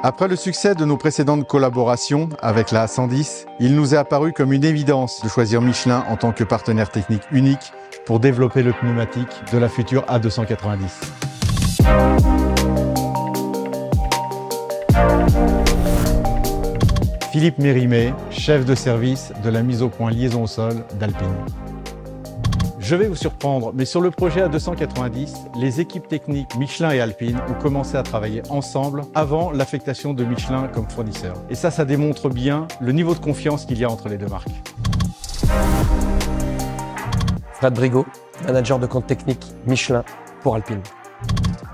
Après le succès de nos précédentes collaborations avec la A110, il nous est apparu comme une évidence de choisir Michelin en tant que partenaire technique unique pour développer le pneumatique de la future A290. Philippe Mérimée, chef de service de la mise au point liaison au sol d'Alpine. Je vais vous surprendre, mais sur le projet A290, les équipes techniques Michelin et Alpine ont commencé à travailler ensemble avant l'affectation de Michelin comme fournisseur. Et ça, ça démontre bien le niveau de confiance qu'il y a entre les deux marques. Fred Brigot, manager de compte technique Michelin pour Alpine.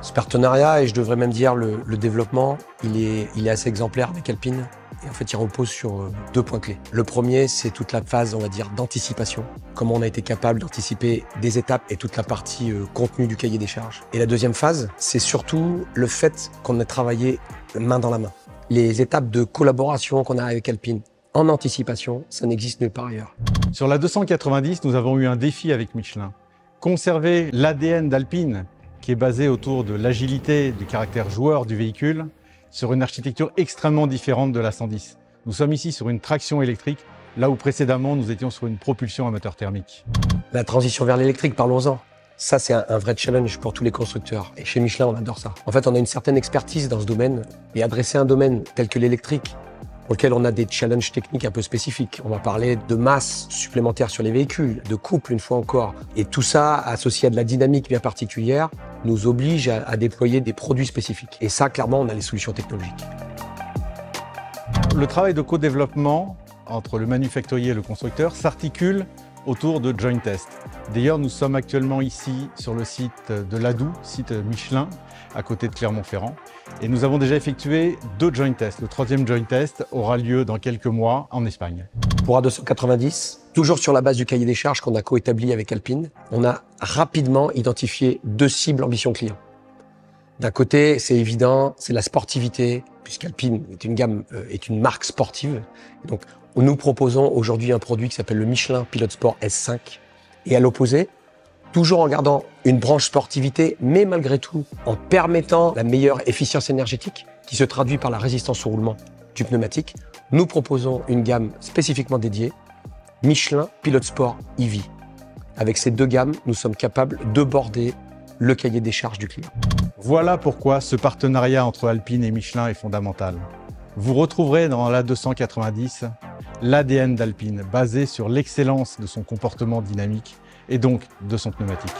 Ce partenariat, et je devrais même dire le, développement, il est, assez exemplaire avec Alpine. Et en fait, il repose sur euh, deux points clés. Le premier, c'est toute la phase, on va dire, d'anticipation. Comment on a été capable d'anticiper des étapes et toute la partie euh, contenu du cahier des charges. Et la deuxième phase, c'est surtout le fait qu'on ait travaillé main dans la main. Les étapes de collaboration qu'on a avec Alpine en anticipation, ça n'existe nulle part ailleurs. Sur la 290, nous avons eu un défi avec Michelin. Conserver l'ADN d'Alpine, qui est basé autour de l'agilité, du caractère joueur du véhicule, sur une architecture extrêmement différente de la 110. Nous sommes ici sur une traction électrique, là où précédemment nous étions sur une propulsion à moteur thermique. La transition vers l'électrique, parlons-en. Ça, c'est un, vrai challenge pour tous les constructeurs. Et chez Michelin, on adore ça. En fait, on a une certaine expertise dans ce domaine. Et adresser un domaine tel que l'électrique, pour lequel on a des challenges techniques un peu spécifiques. On va parler de masse supplémentaire sur les véhicules, de couple une fois encore. Et tout ça, associé à de la dynamique bien particulière, nous oblige à, déployer des produits spécifiques. Et ça, clairement, on a les solutions technologiques. Le travail de co-développement entre le manufacturier et le constructeur s'articule autour de joint test. D'ailleurs, nous sommes actuellement ici sur le site de l'Adou, site Michelin, à côté de Clermont-Ferrand. Et nous avons déjà effectué deux joint tests. Le troisième joint test aura lieu dans quelques mois en Espagne. Pour A290, toujours sur la base du cahier des charges qu'on a coétabli avec Alpine, on a rapidement identifié deux cibles ambition client. D'un côté, c'est évident, c'est la sportivité, puisqu'Alpine est une gamme, euh, est une marque sportive. Donc, nous proposons aujourd'hui un produit qui s'appelle le Michelin Pilot Sport S5. Et à l'opposé, toujours en gardant une branche sportivité, mais malgré tout en permettant la meilleure efficience énergétique qui se traduit par la résistance au roulement du pneumatique, nous proposons une gamme spécifiquement dédiée, Michelin Pilote Sport EV. Avec ces deux gammes, nous sommes capables de border le cahier des charges du client. Voilà pourquoi ce partenariat entre Alpine et Michelin est fondamental. Vous retrouverez dans la 290 l'ADN d'Alpine, basé sur l'excellence de son comportement dynamique et donc de son pneumatique.